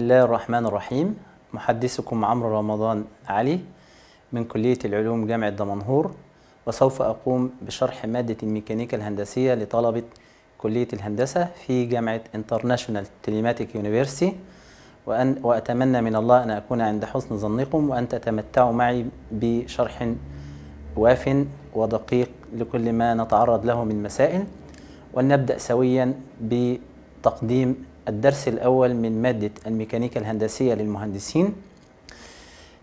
بسم الله الرحمن الرحيم محدثكم عمرو رمضان علي من كلية العلوم جامعة دمنهور وسوف أقوم بشرح مادة الميكانيكا الهندسية لطلبة كلية الهندسة في جامعة International Telematic University وأن وأتمنى من الله أن أكون عند حسن ظنكم وأن تتمتعوا معي بشرح واف ودقيق لكل ما نتعرض له من مسائل ولنبدأ سويا بتقديم الدرس الأول من مادة الميكانيكا الهندسية للمهندسين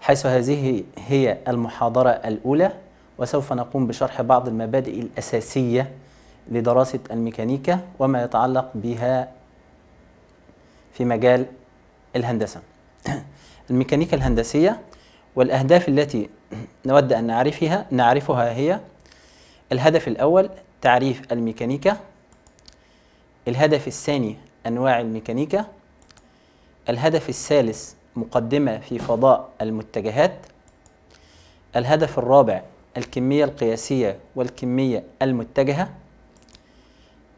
حيث هذه هي المحاضرة الأولى وسوف نقوم بشرح بعض المبادئ الأساسية لدراسة الميكانيكا وما يتعلق بها في مجال الهندسة. الميكانيكا الهندسية والأهداف التي نود أن نعرفها نعرفها هي الهدف الأول تعريف الميكانيكا. الهدف الثاني أنواع الميكانيكا. الهدف الثالث مقدمة في فضاء المتجهات. الهدف الرابع الكمية القياسية والكمية المتجهة.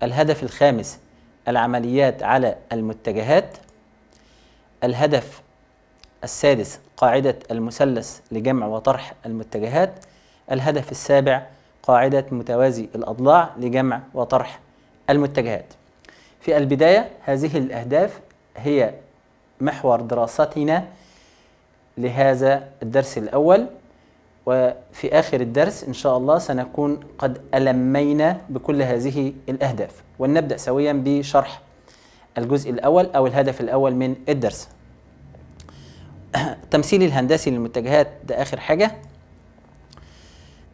الهدف الخامس العمليات على المتجهات. الهدف السادس قاعدة المثلث لجمع وطرح المتجهات. الهدف السابع قاعدة متوازي الأضلاع لجمع وطرح المتجهات. في البداية هذه الأهداف هي محور دراستنا لهذا الدرس الأول وفي آخر الدرس إن شاء الله سنكون قد ألمينا بكل هذه الأهداف. ولنبدأ سويا بشرح الجزء الأول أو الهدف الأول من الدرس. التمثيل الهندسي للمتجهات ده آخر حاجة.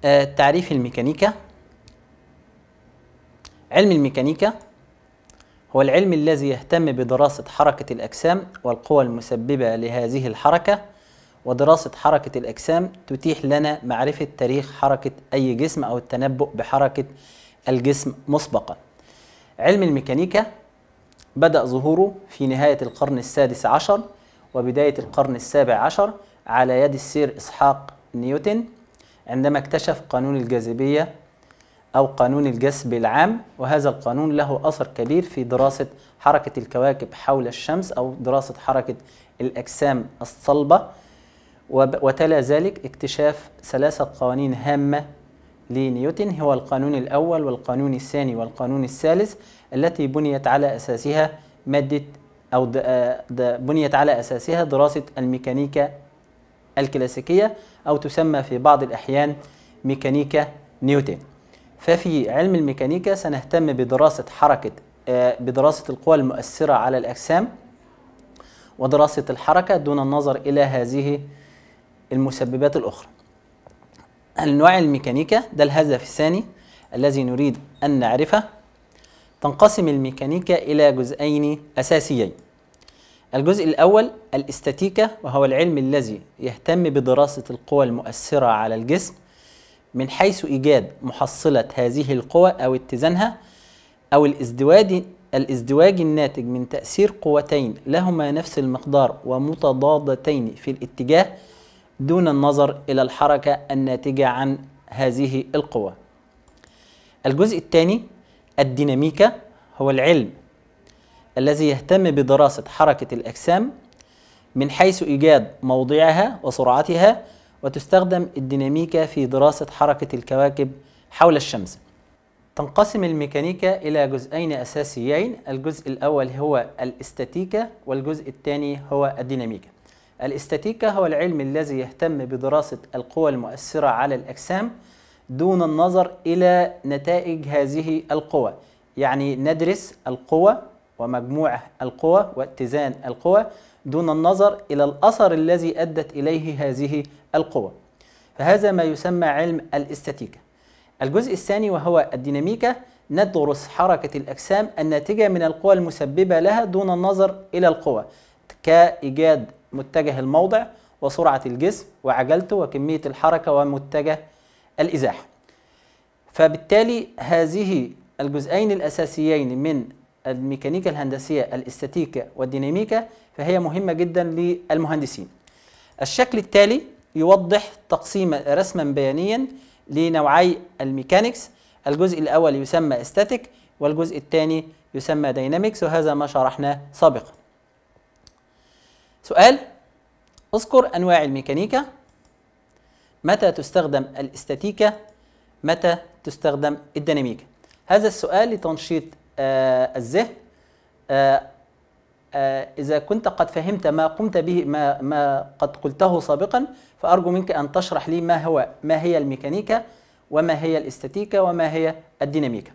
آه تعريف الميكانيكا. علم الميكانيكا. هو العلم الذي يهتم بدراسة حركة الأجسام والقوى المسببة لهذه الحركة ودراسة حركة الأجسام تتيح لنا معرفة تاريخ حركة أي جسم أو التنبؤ بحركة الجسم مسبقا. علم الميكانيكا بدأ ظهوره في نهاية القرن السادس عشر وبداية القرن السابع عشر على يد السير إسحاق نيوتن عندما اكتشف قانون الجاذبية أو قانون الجذب العام وهذا القانون له أثر كبير في دراسة حركة الكواكب حول الشمس أو دراسة حركة الأجسام الصلبة وتلا ذلك اكتشاف ثلاثة قوانين هامة لنيوتن هو القانون الأول والقانون الثاني والقانون الثالث التي بنيت على أساسها مادة أو بنيت على أساسها دراسة الميكانيكا الكلاسيكية أو تسمى في بعض الأحيان ميكانيكا نيوتن. ففي علم الميكانيكا سنهتم بدراسة حركة بدراسة القوى المؤثرة على الأجسام ودراسة الحركة دون النظر إلى هذه المسببات الأخرى. أنواع الميكانيكا ده الهدف الثاني الذي نريد أن نعرفه. تنقسم الميكانيكا إلى جزئين أساسيين. الجزء الأول الاستاتيكا وهو العلم الذي يهتم بدراسة القوى المؤثرة على الجسم. من حيث إيجاد محصلة هذه القوى أو اتزانها أو الازدواج الازدواج الناتج من تأثير قوتين لهما نفس المقدار ومتضادتين في الاتجاه دون النظر إلى الحركة الناتجة عن هذه القوى. الجزء الثاني الديناميكا هو العلم الذي يهتم بدراسة حركة الأجسام من حيث إيجاد موضعها وسرعتها وتستخدم الديناميكا في دراسة حركة الكواكب حول الشمس. تنقسم الميكانيكا إلى جزئين أساسيين، الجزء الأول هو الأستاتيكا والجزء الثاني هو الديناميكا. الأستاتيكا هو العلم الذي يهتم بدراسة القوى المؤثرة على الأجسام دون النظر إلى نتائج هذه القوى، يعني ندرس القوى ومجموع القوى واتزان القوى دون النظر إلى الأثر الذي أدت إليه هذه القوى. فهذا ما يسمى علم الاستاتيكا. الجزء الثاني وهو الديناميكا ندرس حركة الأجسام الناتجة من القوى المسببة لها دون النظر إلى القوى كإيجاد متجه الموضع وسرعة الجسم وعجلته وكمية الحركة ومتجه الإزاحة. فبالتالي هذه الجزئين الأساسيين من الميكانيكا الهندسية الاستاتيكا والديناميكا فهي مهمة جدا للمهندسين. الشكل التالي يوضح تقسيم رسما بيانيا لنوعي ال mechanics. الجزء الأول يسمى static والجزء الثاني يسمى dynamics وهذا ما شرحناه سابقا. سؤال اذكر أنواع الميكانيكا. متى تستخدم الاستاتيكا؟ متى تستخدم الديناميكا؟ هذا السؤال لتنشيط الذهن آه آه إذا كنت قد فهمت ما قمت به ما, ما قد قلته سابقا فأرجو منك أن تشرح لي ما هو ما هي الميكانيكا وما هي الاستاتيكا وما هي الديناميكا.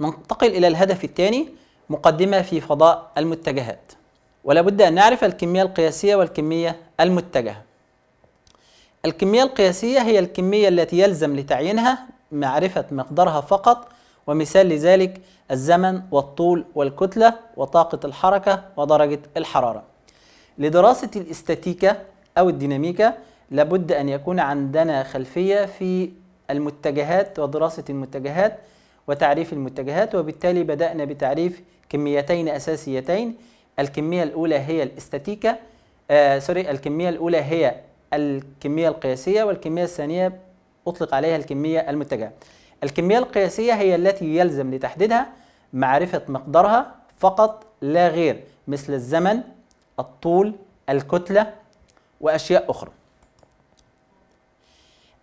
ننتقل إلى الهدف الثاني مقدمة في فضاء المتجهات. ولا بد أن نعرف الكمية القياسية والكمية المتجهة. الكمية القياسية هي الكمية التي يلزم لتعيينها معرفة مقدارها فقط ومثال لذلك الزمن والطول والكتلة وطاقة الحركة ودرجة الحرارة. لدراسة الاستاتيكا أو الديناميكا لابد أن يكون عندنا خلفية في المتجهات ودراسة المتجهات وتعريف المتجهات وبالتالي بدأنا بتعريف كميتين أساسيتين. الكمية الأولى هي الاستاتيكا آه سوري الكمية الأولى هي الكمية القياسية والكمية الثانية أطلق عليها الكمية المتجهة. الكمية القياسية هي التي يلزم لتحديدها معرفة مقدارها فقط لا غير مثل الزمن الطول الكتلة وأشياء أخرى.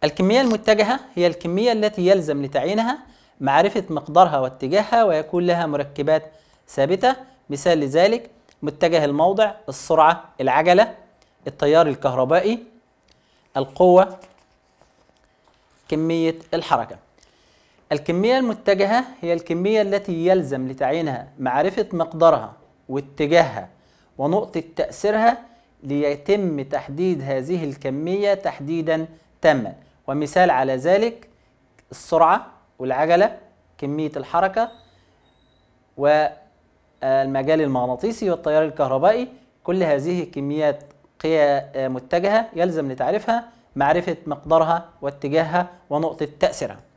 الكمية المتجهة هي الكمية التي يلزم لتعيينها معرفة مقدارها واتجاهها ويكون لها مركبات ثابتة. مثال لذلك متجه الموضع السرعة العجلة التيار الكهربائي القوة كمية الحركة. الكمية المتجهة هي الكمية التي يلزم لتعيينها معرفة مقدارها واتجاهها ونقطة تأثيرها ليتم تحديد هذه الكمية تحديدا تاما. ومثال على ذلك السرعة والعجلة كمية الحركة والمجال المغناطيسي والتيار الكهربائي كل هذه كميات قيا متجهة يلزم لتعريفها معرفة مقدارها واتجاهها ونقطة تأثيرها.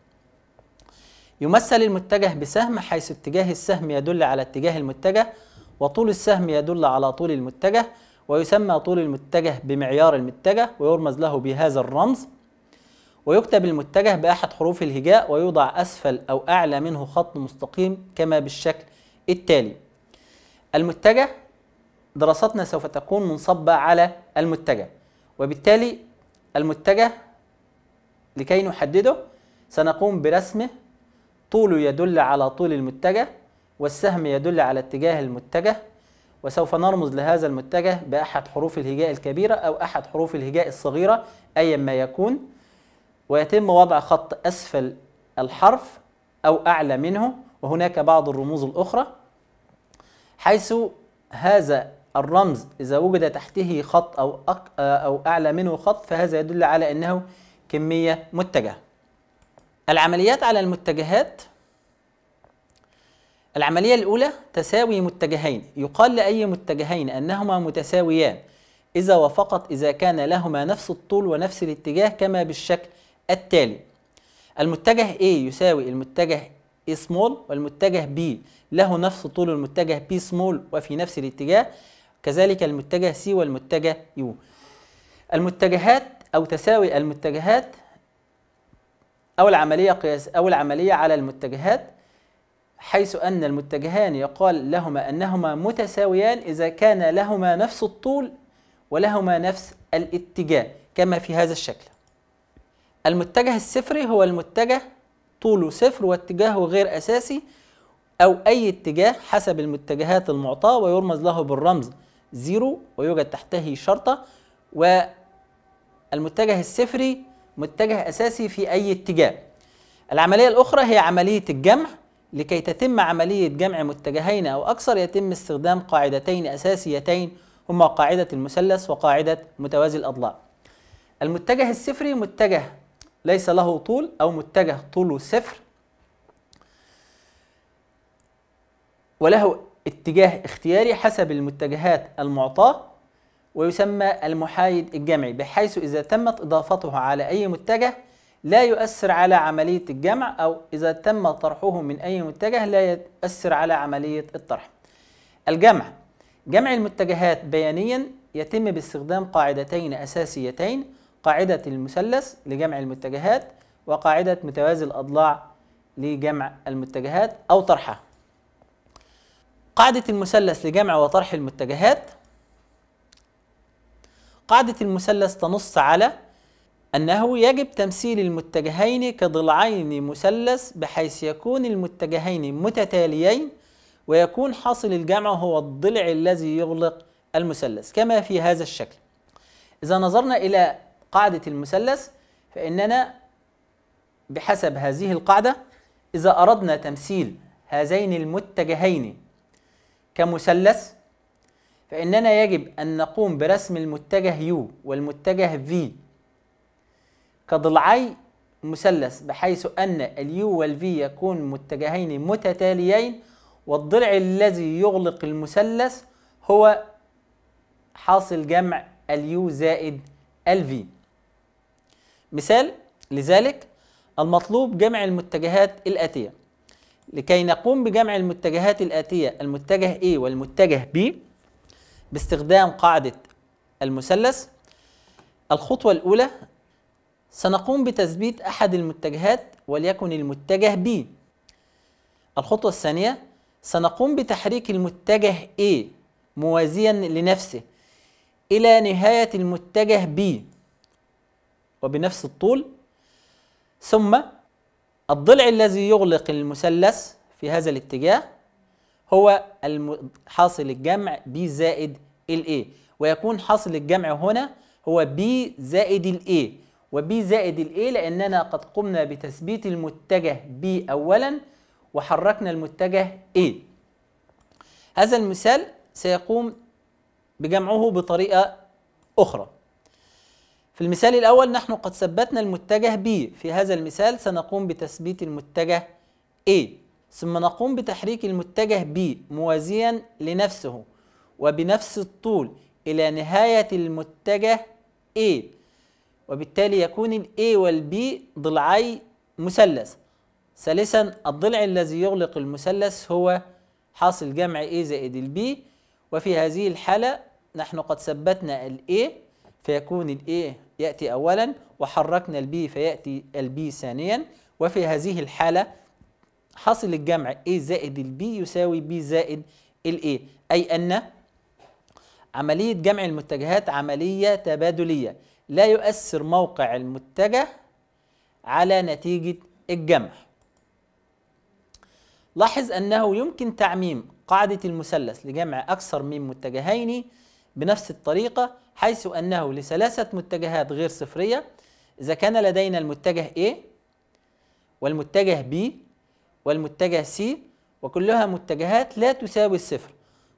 يمثل المتجه بسهم حيث اتجاه السهم يدل على اتجاه المتجه وطول السهم يدل على طول المتجه ويسمى طول المتجه بمعيار المتجه ويرمز له بهذا الرمز. ويكتب المتجه بأحد حروف الهجاء ويوضع أسفل أو أعلى منه خط مستقيم كما بالشكل التالي. المتجه دراستنا سوف تكون منصبة على المتجه وبالتالي المتجه لكي نحدده سنقوم برسمه طوله يدل على طول المتجه والسهم يدل على اتجاه المتجه وسوف نرمز لهذا المتجه بأحد حروف الهجاء الكبيرة أو أحد حروف الهجاء الصغيرة أيا ما يكون ويتم وضع خط أسفل الحرف أو أعلى منه وهناك بعض الرموز الأخرى حيث هذا الرمز إذا وجد تحته خط أو أق أو أعلى منه خط فهذا يدل على أنه كمية متجهة. العمليات على المتجهات العملية الأولى تساوي متجهين. يقال لأي متجهين أنهما متساويان إذا وفقط إذا كان لهما نفس الطول ونفس الاتجاه كما بالشكل التالي. المتجه A يساوي المتجه A small والمتجه B له نفس طول المتجه B small وفي نفس الاتجاه كذلك المتجه C والمتجه U. المتجهات أو تساوي المتجهات أو العملية قياس أو العملية على المتجهات حيث أن المتجهان يقال لهما أنهما متساويان إذا كان لهما نفس الطول ولهما نفس الاتجاه كما في هذا الشكل. المتجه الصفري هو المتجه طوله صفر واتجاهه غير أساسي أو أي اتجاه حسب المتجهات المعطاة ويرمز له بالرمز زيرو ويوجد تحته شرطة والمتجه الصفري متجه أساسي في أي اتجاه. العملية الأخرى هي عملية الجمع لكي تتم عملية جمع متجهين أو أكثر يتم استخدام قاعدتين أساسيتين هما قاعدة المثلث وقاعدة متوازي الأضلاع. المتجه الصفري متجه ليس له طول أو متجه طوله صفر وله اتجاه اختياري حسب المتجهات المعطاة ويسمى المحايد الجمعي بحيث إذا تمت إضافته على أي متجه لا يؤثر على عملية الجمع أو إذا تم طرحه من أي متجه لا يؤثر على عملية الطرح. الجمع. جمع المتجهات بيانيا يتم باستخدام قاعدتين أساسيتين قاعدة المثلث لجمع المتجهات وقاعدة متوازي الأضلاع لجمع المتجهات أو طرحها. قاعدة المثلث لجمع وطرح المتجهات. قاعدة المثلث تنص على أنه يجب تمثيل المتجهين كضلعين مثلث بحيث يكون المتجهين متتاليين ويكون حاصل الجمع هو الضلع الذي يغلق المثلث كما في هذا الشكل. إذا نظرنا إلى قاعدة المثلث فإننا بحسب هذه القاعدة إذا أردنا تمثيل هذين المتجهين كمثلث فإننا يجب أن نقوم برسم المتجه U والمتجه V كضلعي مثلث بحيث أن اليو والفي يكون متجهين متتاليين والضلع الذي يغلق المثلث هو حاصل جمع اليو زائد الفي. مثال لذلك المطلوب جمع المتجهات الآتية. لكي نقوم بجمع المتجهات الآتية المتجه A والمتجه B باستخدام قاعدة المثلث الخطوة الأولى سنقوم بتثبيت أحد المتجهات وليكن المتجه B. الخطوة الثانية سنقوم بتحريك المتجه A موازيا لنفسه إلى نهاية المتجه B وبنفس الطول. ثم الضلع الذي يغلق المثلث في هذا الاتجاه هو حاصل الجمع B زائد ال A. ويكون حاصل الجمع هنا هو B زائد ال A. وB زائد ال A لأننا قد قمنا بتثبيت المتجه B أولا وحركنا المتجه A. هذا المثال سيقوم بجمعه بطريقة أخرى. في المثال الأول نحن قد ثبتنا المتجه B. في هذا المثال سنقوم بتثبيت المتجه A. ثم نقوم بتحريك المتجه B موازيا لنفسه وبنفس الطول إلى نهاية المتجه A. وبالتالي يكون ال A وال B ضلعي مثلث. ثالثا الضلع الذي يغلق المثلث هو حاصل جمع A زائد ال B. وفي هذه الحالة نحن قد ثبتنا ال A فيكون ال A يأتي أولا وحركنا ال B فيأتي ال B ثانيا. وفي هذه الحالة حاصل الجمع A زائد ال B يساوي B زائد ال A. أي أن عملية جمع المتجهات عملية تبادلية. لا يؤثر موقع المتجه على نتيجة الجمع. لاحظ أنه يمكن تعميم قاعدة المثلث لجمع أكثر من متجهين بنفس الطريقة حيث أنه لثلاثة متجهات غير صفرية. إذا كان لدينا المتجه A والمتجه B والمتجه C وكلها متجهات لا تساوي الصفر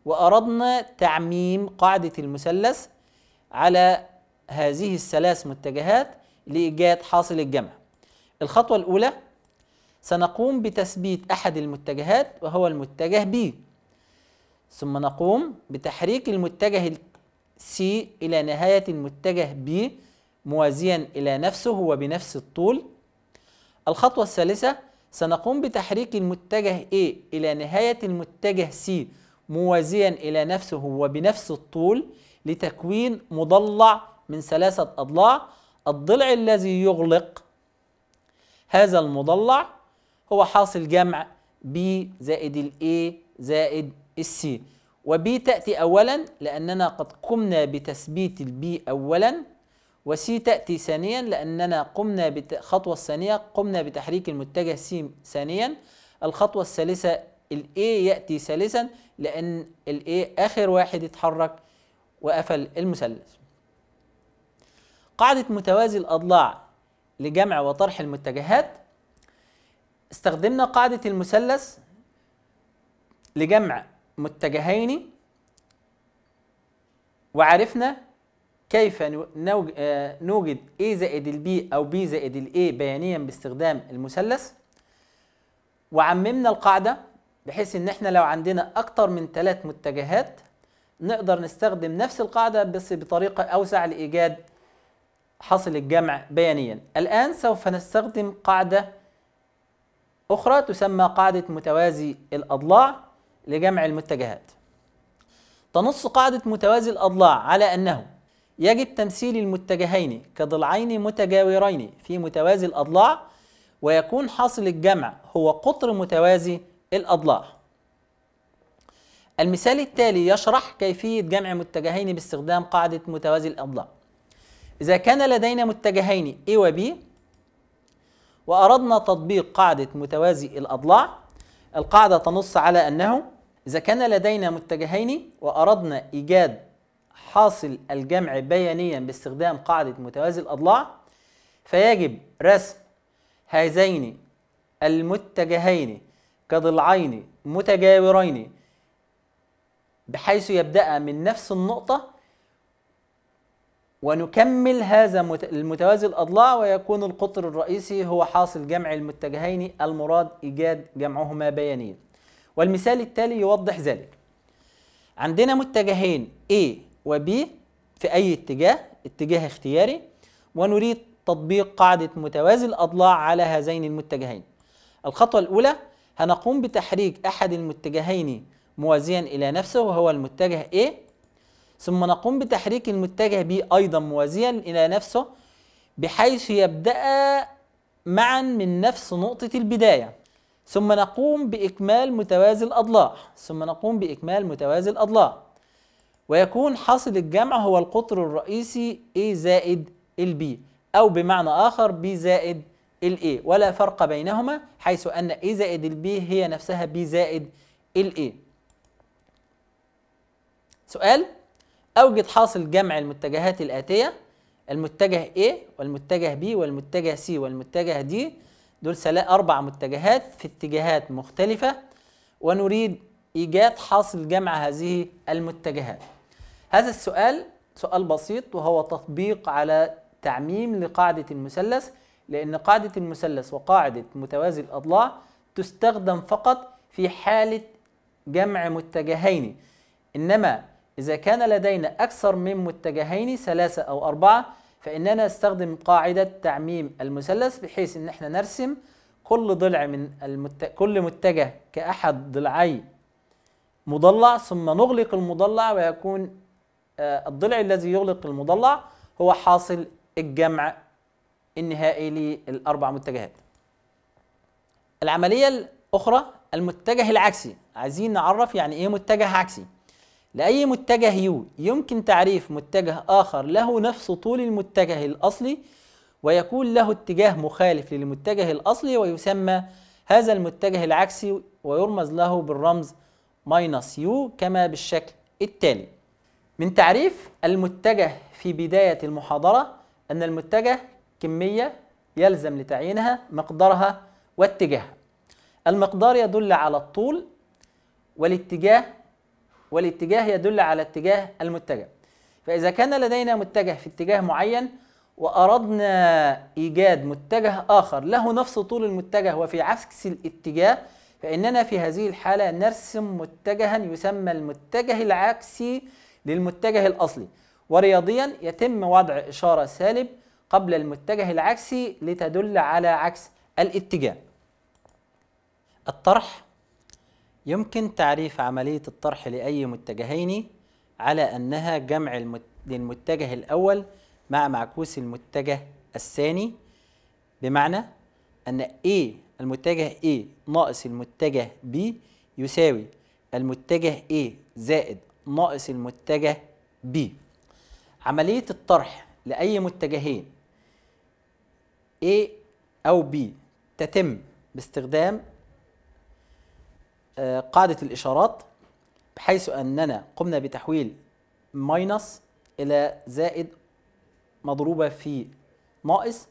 وأردنا تعميم قاعدة المثلث على هذه الثلاث متجهات لإيجاد حاصل الجمع. الخطوة الأولى سنقوم بتثبيت أحد المتجهات وهو المتجه B. ثم نقوم بتحريك المتجه C إلى نهاية المتجه B موازيا إلى نفسه وبنفس الطول. الخطوة الثالثة سنقوم بتحريك المتجه A إلى نهاية المتجه C موازيا إلى نفسه وبنفس الطول لتكوين مضلع من ثلاثة أضلاع الضلع الذي يغلق هذا المضلع هو حاصل جمع B زائد ال A زائد ال C. وB تأتي أولا لأننا قد قمنا بتثبيت ال B أولا وC تأتي ثانيا لأننا قمنا بالخطوة الثانية قمنا بتحريك المتجه C ثانيا الخطوة الثالثة ال A يأتي ثالثا لأن ال A آخر واحد يتحرك وقفل المثلث. قاعدة متوازي الأضلاع لجمع وطرح المتجهات. استخدمنا قاعدة المثلث لجمع متجهين وعرفنا كيف نوجد A زائد B أو B زائد A بيانيا باستخدام المثلث. وعممنا القاعدة بحيث إن إحنا لو عندنا أكتر من ثلاث متجهات نقدر نستخدم نفس القاعدة بس بطريقة أوسع لإيجاد حاصل الجمع بيانيا. الآن سوف نستخدم قاعدة أخرى تسمى قاعدة متوازي الأضلاع لجمع المتجهات. تنص قاعدة متوازي الأضلاع على أنه يجب تمثيل المتجهين كضلعين متجاورين في متوازي الأضلاع ويكون حاصل الجمع هو قطر متوازي الأضلاع. المثال التالي يشرح كيفية جمع متجهين باستخدام قاعدة متوازي الأضلاع. إذا كان لدينا متجهين A و B وأردنا تطبيق قاعدة متوازي الأضلاع القاعدة تنص على أنه إذا كان لدينا متجهين وأردنا إيجاد حاصل الجمع بيانيا باستخدام قاعدة متوازي الأضلاع فيجب رسم هذين المتجهين كضلعين متجاورين بحيث يبدأ من نفس النقطة ونكمل هذا المتوازي الأضلاع ويكون القطر الرئيسي هو حاصل جمع المتجهين المراد إيجاد جمعهما بيانيا. والمثال التالي يوضح ذلك. عندنا متجهين A و B في أي اتجاه؟ اتجاه اختياري. ونريد تطبيق قاعدة متوازي الأضلاع على هذين المتجهين. الخطوة الأولى هنقوم بتحريك أحد المتجهين موازيا إلى نفسه وهو المتجه A ثم نقوم بتحريك المتجه B أيضا موازيا إلى نفسه بحيث يبدأ معا من نفس نقطة البداية. ثم نقوم بإكمال متوازي الأضلاع. ثم نقوم بإكمال متوازي الأضلاع. ويكون حاصل الجمع هو القطر الرئيسي A زائد B أو بمعنى آخر B زائد A. ولا فرق بينهما حيث أن A زائد B هي نفسها B زائد A. سؤال؟ أوجد حاصل جمع المتجهات الآتية المتجه A والمتجه B والمتجه C والمتجه D. دول أربع متجهات في اتجاهات مختلفة ونريد إيجاد حاصل جمع هذه المتجهات. هذا السؤال سؤال بسيط وهو تطبيق على تعميم لقاعدة المثلث لأن قاعدة المثلث وقاعدة متوازي الأضلاع تستخدم فقط في حالة جمع متجهين إنما إذا كان لدينا أكثر من متجهين ثلاثة أو أربعة فإننا نستخدم قاعدة تعميم المثلث بحيث إن إحنا نرسم كل ضلع من المت... كل متجه كأحد ضلعي مضلع ثم نغلق المضلع ويكون آه، الضلع الذي يغلق المضلع هو حاصل الجمع النهائي للأربع متجهات. العملية الأخرى المتجه العكسي. عايزين نعرف يعني إيه متجه عكسي. لأي متجه يو. يمكن تعريف متجه آخر له نفس طول المتجه الأصلي ويكون له اتجاه مخالف للمتجه الأصلي ويسمى هذا المتجه العكسي ويرمز له بالرمز minus u كما بالشكل التالي. من تعريف المتجه في بداية المحاضرة أن المتجه كمية يلزم لتعيينها مقدارها واتجاهها. المقدار يدل على الطول والاتجاه والاتجاه يدل على اتجاه المتجه. فإذا كان لدينا متجه في اتجاه معين وأردنا إيجاد متجه آخر له نفس طول المتجه وفي عكس الاتجاه فإننا في هذه الحالة نرسم متجها يسمى المتجه العكسي للمتجه الأصلي. ورياضيا يتم وضع إشارة سالب قبل المتجه العكسي لتدل على عكس الاتجاه. الطرح يمكن تعريف عملية الطرح لأي متجهين على أنها جمع للمتجه الأول مع معكوس المتجه الثاني. بمعنى أن A المتجه A ناقص المتجه B يساوي المتجه A زائد ناقص المتجه B. عملية الطرح لأي متجهين A أو B تتم باستخدام قاعدة الإشارات بحيث أننا قمنا بتحويل ماينس إلى زائد مضروبة في ناقص.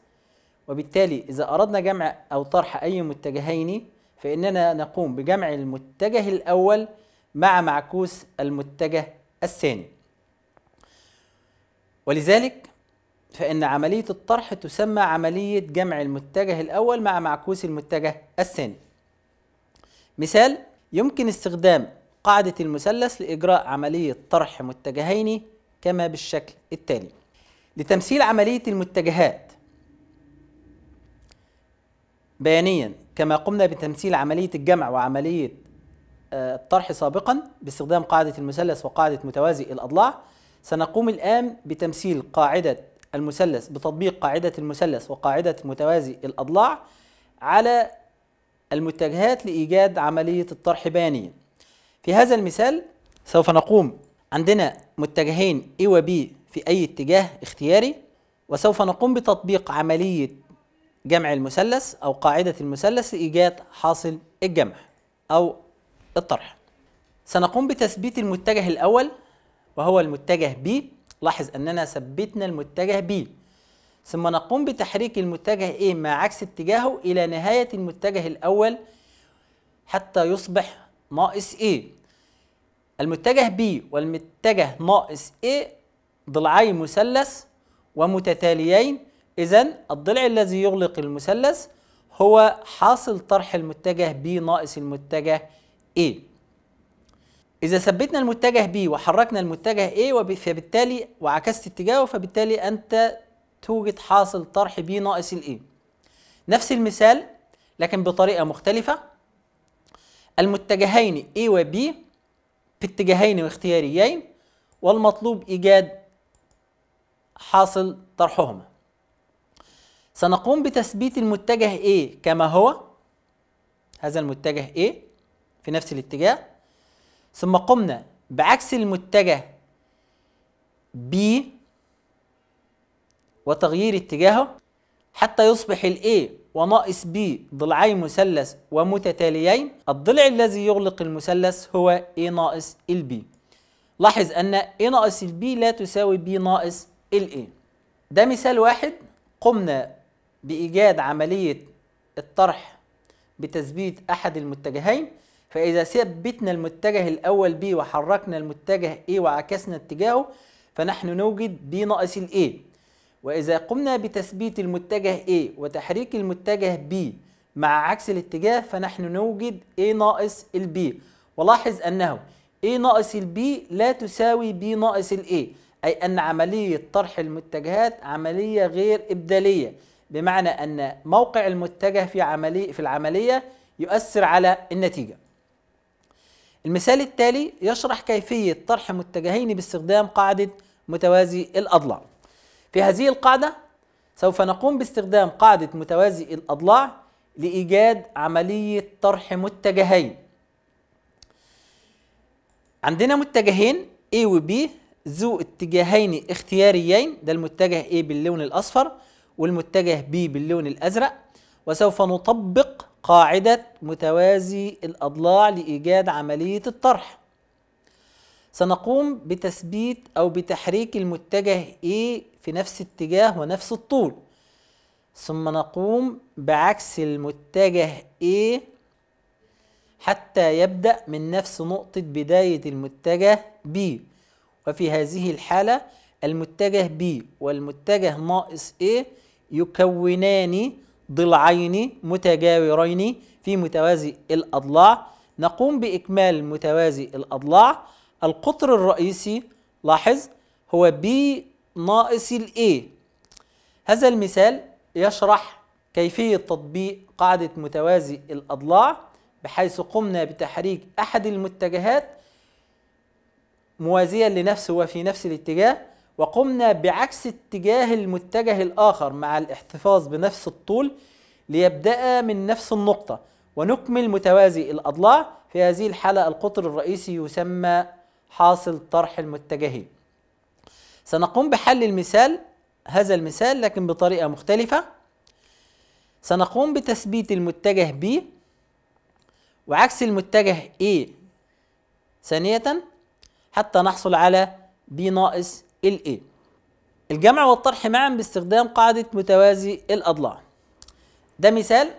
وبالتالي إذا أردنا جمع أو طرح أي متجهين فإننا نقوم بجمع المتجه الأول مع معكوس المتجه الثاني. ولذلك فإن عملية الطرح تسمى عملية جمع المتجه الأول مع معكوس المتجه الثاني. مثال يمكن استخدام قاعدة المثلث لإجراء عملية طرح متجهين كما بالشكل التالي. لتمثيل عملية المتجهات بيانيا كما قمنا بتمثيل عملية الجمع وعملية آه، الطرح سابقا باستخدام قاعدة المثلث وقاعدة متوازي الأضلاع سنقوم الآن بتمثيل قاعدة المثلث بتطبيق قاعدة المثلث وقاعدة متوازي الأضلاع على المتجهات لإيجاد عملية الطرح بيانيا. في هذا المثال سوف نقوم. عندنا متجهين A و B في أي اتجاه اختياري وسوف نقوم بتطبيق عملية جمع المثلث أو قاعدة المثلث لإيجاد حاصل الجمع أو الطرح. سنقوم بتثبيت المتجه الأول وهو المتجه B. لاحظ أننا ثبتنا المتجه B. ثم نقوم بتحريك المتجه A مع عكس اتجاهه إلى نهاية المتجه الأول حتى يصبح ناقص A. المتجه B والمتجه ناقص A ضلعي مثلث ومتتاليين. إذا الضلع الذي يغلق المثلث هو حاصل طرح المتجه B ناقص المتجه A. إذا ثبتنا المتجه B وحركنا المتجه A فبالتالي وعكست اتجاهه فبالتالي أنت توجد حاصل طرح B ناقص ال A. نفس المثال لكن بطريقة مختلفة. المتجهين A و B في اتجاهين واختياريين والمطلوب إيجاد حاصل طرحهما. سنقوم بتثبيت المتجه A كما هو. هذا المتجه A في نفس الاتجاه. ثم قمنا بعكس المتجه B وتغيير اتجاهه حتى يصبح ال A وناقص B ضلعي مثلث ومتتاليين. الضلع الذي يغلق المثلث هو A ناقص ال B. لاحظ أن A ناقص ال B لا تساوي B ناقص ال A. ده مثال واحد. قمنا بإيجاد عملية الطرح بتثبيت أحد المتجهين. فإذا ثبتنا المتجه الأول B وحركنا المتجه A وعكسنا اتجاهه فنحن نوجد B ناقص ال A. وإذا قمنا بتثبيت المتجه A وتحريك المتجه B مع عكس الاتجاه فنحن نوجد A ناقص B ولاحظ أنه A ناقص B لا تساوي B ناقص A أي أن عملية طرح المتجهات عملية غير إبدالية بمعنى أن موقع المتجه في عملية في العملية يؤثر على النتيجة. المثال التالي يشرح كيفية طرح متجهين باستخدام قاعدة متوازي الأضلاع. في هذه القاعدة سوف نقوم باستخدام قاعدة متوازي الأضلاع لإيجاد عملية طرح متجهين. عندنا متجهين A و B ذو اتجاهين اختياريين ده المتجه A باللون الأصفر والمتجه B باللون الأزرق وسوف نطبق قاعدة متوازي الأضلاع لإيجاد عملية الطرح سنقوم بتثبيت أو بتحريك المتجه A في نفس اتجاه ونفس الطول. ثم نقوم بعكس المتجه A حتى يبدأ من نفس نقطة بداية المتجه B. وفي هذه الحالة المتجه B والمتجه ناقص A يكونان ضلعين متجاورين في متوازي الأضلاع. نقوم بإكمال متوازي الأضلاع. القطر الرئيسي لاحظ هو B ناقص ال A. هذا المثال يشرح كيفية تطبيق قاعدة متوازي الأضلاع بحيث قمنا بتحريك أحد المتجهات موازيا لنفسه وفي نفس الاتجاه وقمنا بعكس اتجاه المتجه الآخر مع الاحتفاظ بنفس الطول ليبدأ من نفس النقطة. ونكمل متوازي الأضلاع. في هذه الحالة القطر الرئيسي يسمى حاصل طرح المتجهين. سنقوم بحل المثال هذا المثال لكن بطريقة مختلفة. سنقوم بتثبيت المتجه B وعكس المتجه A ثانية حتى نحصل على B ناقص A. الجمع والطرح معا باستخدام قاعدة متوازي الأضلاع. ده مثال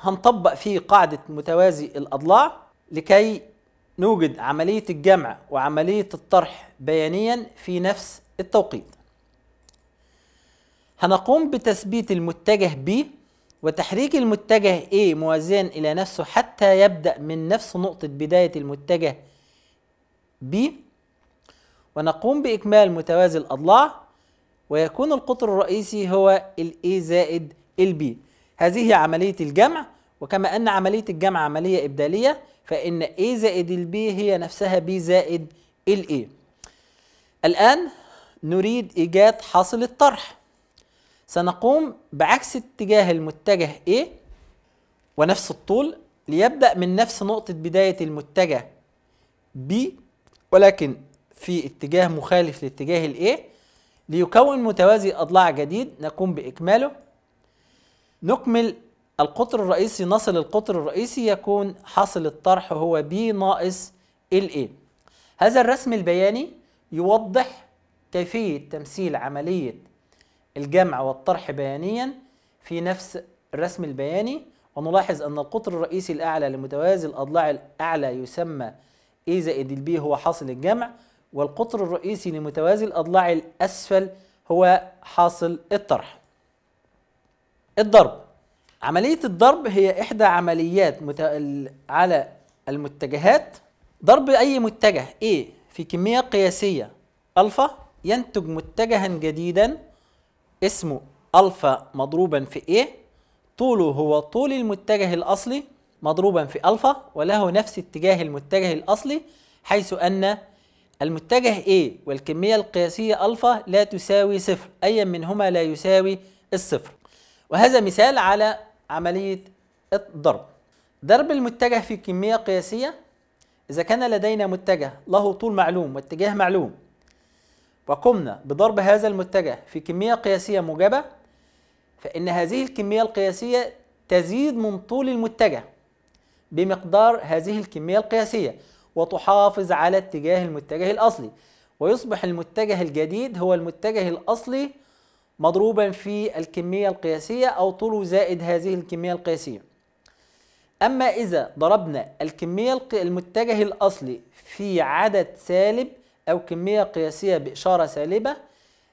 هنطبق فيه قاعدة متوازي الأضلاع لكي نوجد عملية الجمع وعملية الطرح بيانيا في نفس التوقيت. هنقوم بتثبيت المتجه B وتحريك المتجه A موازيا إلى نفسه حتى يبدأ من نفس نقطة بداية المتجه B ونقوم بإكمال متوازي الأضلاع ويكون القطر الرئيسي هو ال A زائد ال B. هذه عملية الجمع وكما أن عملية الجمع عملية إبدالية فإن A زائد ال B هي نفسها B زائد ال A. الآن نريد إيجاد حاصل الطرح. سنقوم بعكس اتجاه المتجه A ونفس الطول ليبدأ من نفس نقطة بداية المتجه B ولكن في اتجاه مخالف لاتجاه A ليكون متوازي أضلاع جديد نقوم بإكماله. نكمل القطر الرئيسي نصل القطر الرئيسي يكون حاصل الطرح هو B ناقص LA هذا الرسم البياني يوضح كيفية تمثيل عملية الجمع والطرح بيانيا في نفس الرسم البياني ونلاحظ أن القطر الرئيسي الأعلى لمتوازي الأضلاع الأعلى يسمى A زائد البي هو حاصل الجمع والقطر الرئيسي لمتوازي الأضلاع الأسفل هو حاصل الطرح. الضرب. عملية الضرب هي إحدى عمليات مت... على المتجهات. ضرب أي متجه A في كمية قياسية ألفا ينتج متجها جديدا اسمه ألفا مضروبا في A. طوله هو طول المتجه الأصلي مضروبا في ألفا وله نفس اتجاه المتجه الأصلي حيث أن المتجه A والكمية القياسية ألفا لا تساوي صفر أي منهما لا يساوي الصفر. وهذا مثال على عملية الضرب. ضرب المتجه في كمية قياسية إذا كان لدينا متجه له طول معلوم واتجاه معلوم. وقمنا بضرب هذا المتجه في كمية قياسية موجبة فإن هذه الكمية القياسية تزيد من طول المتجه بمقدار هذه الكمية القياسية وتحافظ على اتجاه المتجه الأصلي. ويصبح المتجه الجديد هو المتجه الأصلي مضروبا في الكمية القياسية أو طوله زائد هذه الكمية القياسية. أما إذا ضربنا الكمية المتجه الأصلي في عدد سالب أو كمية قياسية بإشارة سالبة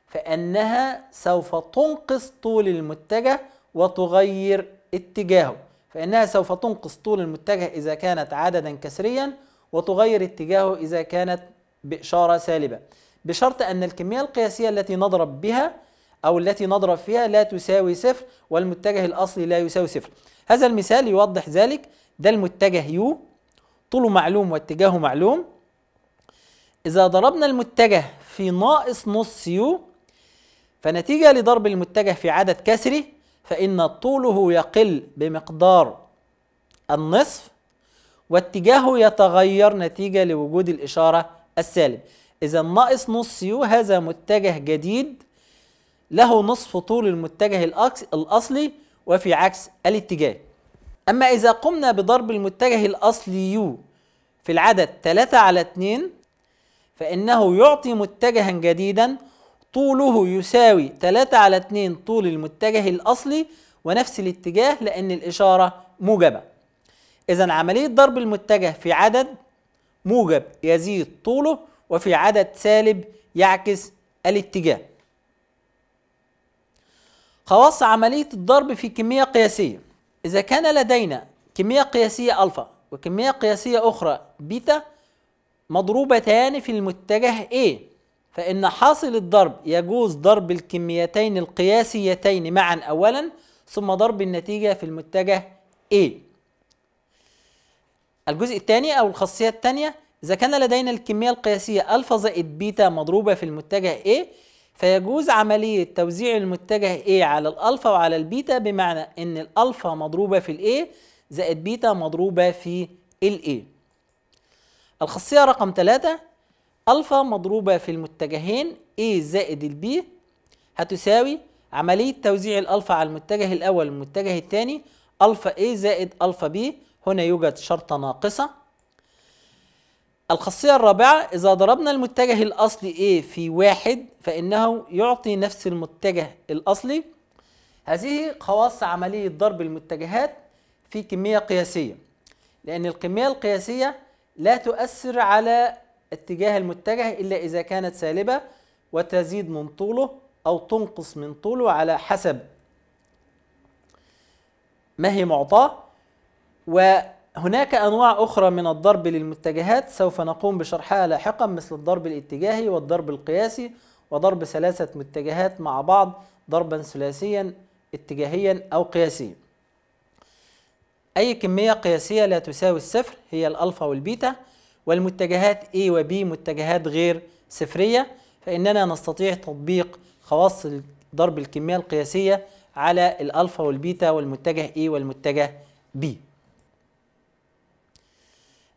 فإنها سوف تنقص طول المتجه وتغير اتجاهه. فإنها سوف تنقص طول المتجه إذا كانت عددا كسريا وتغير اتجاهه إذا كانت بإشارة سالبة. بشرط أن الكمية القياسية التي نضرب بها أو التي نضرب فيها لا تساوي صفر والمتجه الأصلي لا يساوي صفر. هذا المثال يوضح ذلك. ده المتجه يو طوله معلوم واتجاهه معلوم. إذا ضربنا المتجه في ناقص نص يو فنتيجة لضرب المتجه في عدد كسري فإن طوله يقل بمقدار النصف واتجاهه يتغير نتيجة لوجود الإشارة السالب. إذا ناقص نص يو هذا متجه جديد له نصف طول المتجه الأصلي وفي عكس الاتجاه. أما إذا قمنا بضرب المتجه الأصلي يو في العدد 3 على 2 فإنه يعطي متجها جديدا طوله يساوي 3 على 2 طول المتجه الأصلي ونفس الاتجاه لأن الإشارة موجبة. إذا عملية ضرب المتجه في عدد موجب يزيد طوله وفي عدد سالب يعكس الاتجاه. خواص عملية الضرب في كمية قياسية. إذا كان لدينا كمية قياسية ألفا وكمية قياسية أخرى بيتا مضروبتان في المتجه A فإن حاصل الضرب يجوز ضرب الكميتين القياسيتين معا أولا ثم ضرب النتيجة في المتجه A. الجزء الثاني أو الخاصية الثانية إذا كان لدينا الكمية القياسية ألفا زائد بيتا مضروبة في المتجه A فيجوز عملية توزيع المتجه A على الألفا وعلى البيتا بمعنى إن الألفا مضروبة في ال A زائد بيتا مضروبة في ال A الخاصية رقم ثلاثة ألفا مضروبة في المتجهين A زائد ال B هتساوي عملية توزيع الألفا على المتجه الأول والمتجه الثاني ألفا A زائد ألفا B هنا يوجد شرطة ناقصة. الخاصية الرابعة إذا ضربنا المتجه الأصلي A في واحد فإنه يعطي نفس المتجه الأصلي. هذه خواص عملية ضرب المتجهات في كمية قياسية لأن الكمية القياسية لا تؤثر على اتجاه المتجه إلا إذا كانت سالبة وتزيد من طوله أو تنقص من طوله على حسب ما هي معطاة. وهناك أنواع أخرى من الضرب للمتجهات سوف نقوم بشرحها لاحقا مثل الضرب الاتجاهي والضرب القياسي وضرب ثلاثة متجهات مع بعض ضربا ثلاثيا اتجاهيا أو قياسيا. أي كمية قياسية لا تساوي الصفر هي الألفا والبيتا والمتجهات A و B متجهات غير صفرية فإننا نستطيع تطبيق خواص ضرب الكمية القياسية على الألفا والبيتا والمتجه A والمتجه B.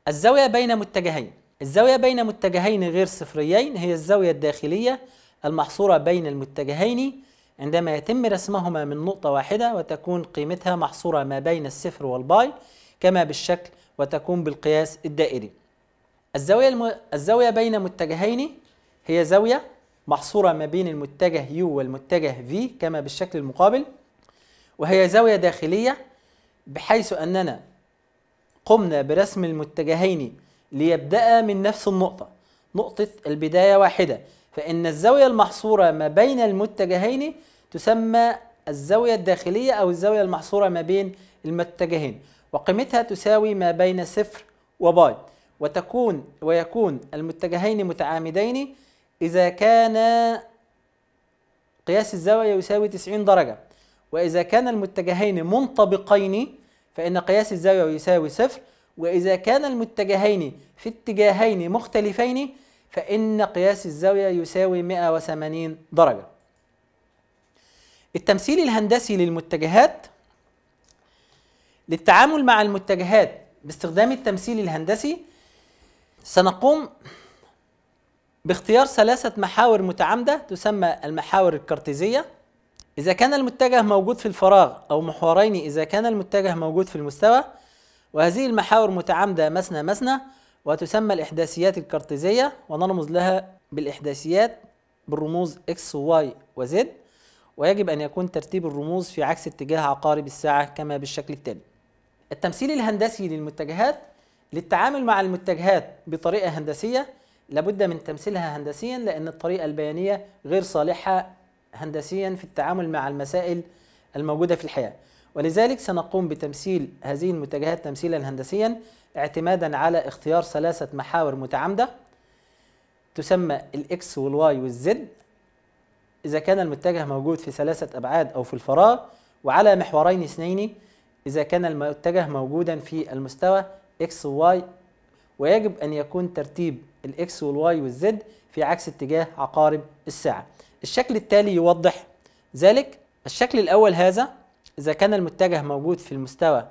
الزاوية بين متجهين. الزاوية بين متجهين غير صفريين هي الزاوية الداخلية المحصورة بين المتجهين عندما يتم رسمهما من نقطة واحدة وتكون قيمتها محصورة ما بين الصفر والباي كما بالشكل وتكون بالقياس الدائري. الزاوية, الم... الزاوية بين متجهين هي زاوية محصورة ما بين المتجه يو والمتجه في كما بالشكل المقابل وهي زاوية داخلية بحيث أننا قمنا برسم المتجهين ليبدأ من نفس النقطة. نقطة البداية واحدة. فإن الزاوية المحصورة ما بين المتجهين تسمى الزاوية الداخلية أو الزاوية المحصورة ما بين المتجهين وقيمتها تساوي ما بين صفر وباي. وتكون ويكون المتجهين متعامدين إذا كان قياس الزاوية يساوي 90 درجة. وإذا كان المتجهين منطبقين فإن قياس الزاوية يساوي صفر. وإذا كان المتجهين في اتجاهين مختلفين فإن قياس الزاوية يساوي 180 درجة. التمثيل الهندسي للمتجهات للتعامل مع المتجهات باستخدام التمثيل الهندسي سنقوم باختيار ثلاثة محاور متعامدة تسمى المحاور الكارتيزية. إذا كان المتجه موجود في الفراغ أو محورين إذا كان المتجه موجود في المستوى وهذه المحاور متعامدة مثنى مثنى وتسمى الإحداثيات الكارتيزية ونرمز لها بالإحداثيات بالرموز X و Y ويجب أن يكون ترتيب الرموز في عكس اتجاه عقارب الساعة كما بالشكل التالي. التمثيل الهندسي للمتجهات للتعامل مع المتجهات بطريقة هندسية لابد من تمثيلها هندسيا لأن الطريقة البيانية غير صالحة هندسيا في التعامل مع المسائل الموجودة في الحياة. ولذلك سنقوم بتمثيل هذه المتجهات تمثيلا هندسيا اعتمادا على اختيار ثلاثة محاور متعامدة تسمى الاكس والواي والزد إذا كان المتجه موجود في ثلاثة أبعاد أو في الفراغ وعلى محورين اثنين إذا كان المتجه موجودا في المستوى X و Y ويجب أن يكون ترتيب الاكس والواي والزد في عكس اتجاه عقارب الساعة. الشكل التالي يوضح ذلك. الشكل الأول هذا إذا كان المتجه موجود في المستوى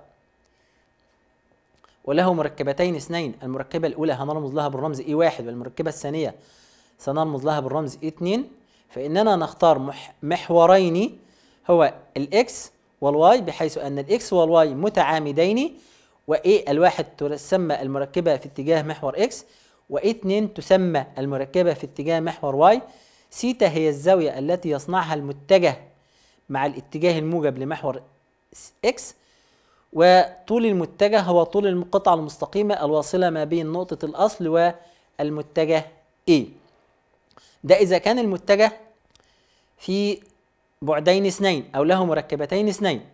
وله مركبتين اثنين المركبة الأولى هنرمز لها بالرمز A واحد والمركبة الثانية سنرمز لها بالرمز A 2 فإننا نختار محورين هو ال X وال Y بحيث أن ال X وال Y متعامدين و A الواحد تسمى المركبة في اتجاه محور X و A 2 تسمى المركبة في اتجاه محور Y theta هي الزاوية التي يصنعها المتجه مع الاتجاه الموجب لمحور إكس وطول المتجه هو طول القطعة المستقيمة الواصلة ما بين نقطة الأصل والمتجه A. ده إذا كان المتجه في بعدين اثنين أو له مركبتين اثنين.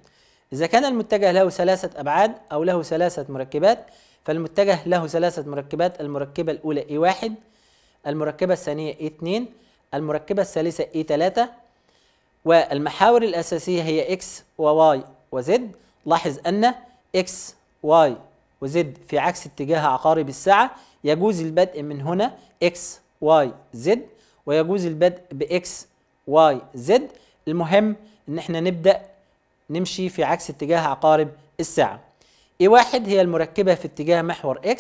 إذا كان المتجه له ثلاثة أبعاد أو له ثلاثة مركبات فالمتجه له ثلاثة مركبات المركبة الأولى E1 المركبة الثانية E2 المركبة الثالثة E3 والمحاور الأساسية هي X و Y و Z لاحظ أن X Y و Z في عكس اتجاه عقارب الساعة. يجوز البدء من هنا X Y Z ويجوز البدء ب X Y Z المهم إن إحنا نبدأ نمشي في عكس اتجاه عقارب الساعة. E واحد هي المركبة في اتجاه محور X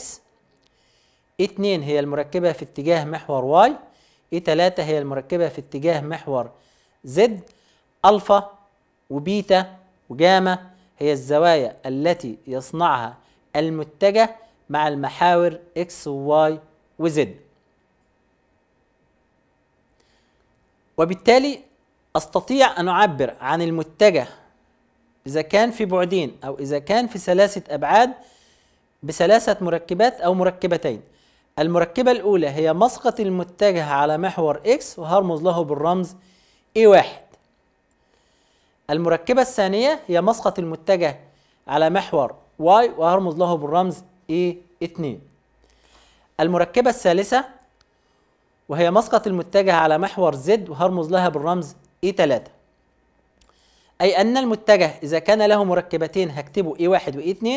E اتنين هي المركبة في اتجاه محور Y E تلاتة هي المركبة في اتجاه محور Z ألفا وبيتا وجاما هي الزوايا التي يصنعها المتجه مع المحاور X و Y و Z وبالتالي أستطيع أن أعبر عن المتجه إذا كان في بعدين أو إذا كان في ثلاثة أبعاد بثلاثة مركبات أو مركبتين. المركبة الأولى هي مسقط المتجه على محور X وهرمز له بالرمز E1 المركبة الثانية هي مسقط المتجه على محور Y وهرمز له بالرمز E2 المركبة الثالثة وهي مسقط المتجه على محور Z وهرمز لها بالرمز E3 أي أن المتجه إذا كان له مركبتين هكتبه E1 وE2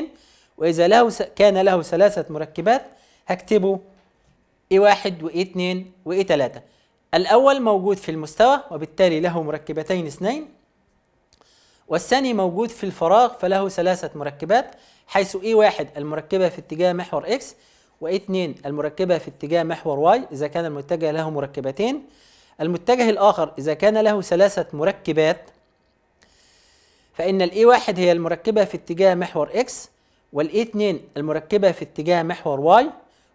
وإذا له كان له ثلاثة مركبات هكتبه E1 وE2 وE3 الأول موجود في المستوى وبالتالي له مركبتين اثنين. والثاني موجود في الفراغ فله ثلاثة مركبات حيث E1 المركبة في اتجاه محور X وE2 المركبة في اتجاه محور Y إذا كان المتجه له مركبتين. المتجه الآخر إذا كان له ثلاثة مركبات فإن ال A واحد هي المركبة في اتجاه محور X وال A 2 المركبة في اتجاه محور Y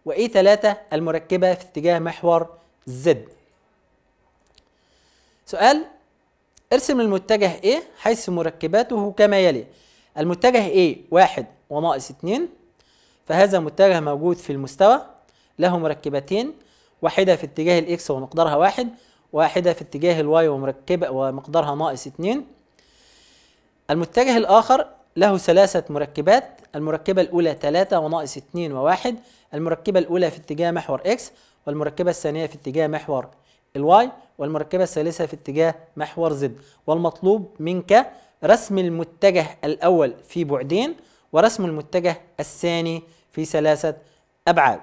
و A 3 المركبة في اتجاه محور Z. سؤال ارسم المتجه A حيث مركباته كما يلي. المتجه A واحد وناقص اتنين فهذا متجه موجود في المستوى له مركبتين واحدة في اتجاه ال X ومقدارها واحد واحدة في اتجاه ال Y ومركبة ومقدارها ناقص اتنين. المتجه الآخر له ثلاثة مركبات المركبة الأولى ثلاثة وناقص اتنين وواحد المركبة الأولى في اتجاه محور X والمركبة الثانية في اتجاه محور ال Y والمركبة الثالثة في اتجاه محور Z. والمطلوب منك رسم المتجه الأول في بعدين ورسم المتجه الثاني في ثلاثة أبعاد.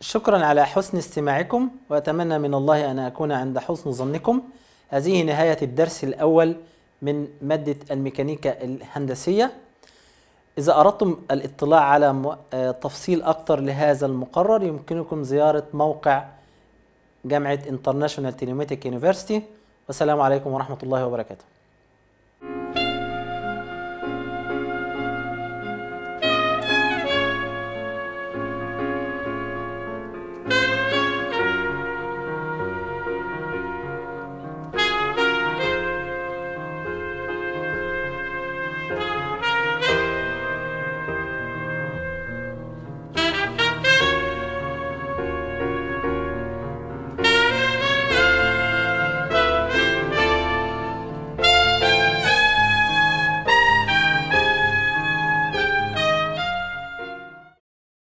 شكرا على حسن استماعكم وأتمنى من الله أن أكون عند حسن ظنكم. هذه نهاية الدرس الأول من مادة الميكانيكا الهندسية. إذا أردتم الاطلاع على تفصيل أكثر لهذا المقرر يمكنكم زيارة موقع جامعة International تينيميتك University والسلام عليكم ورحمة الله وبركاته.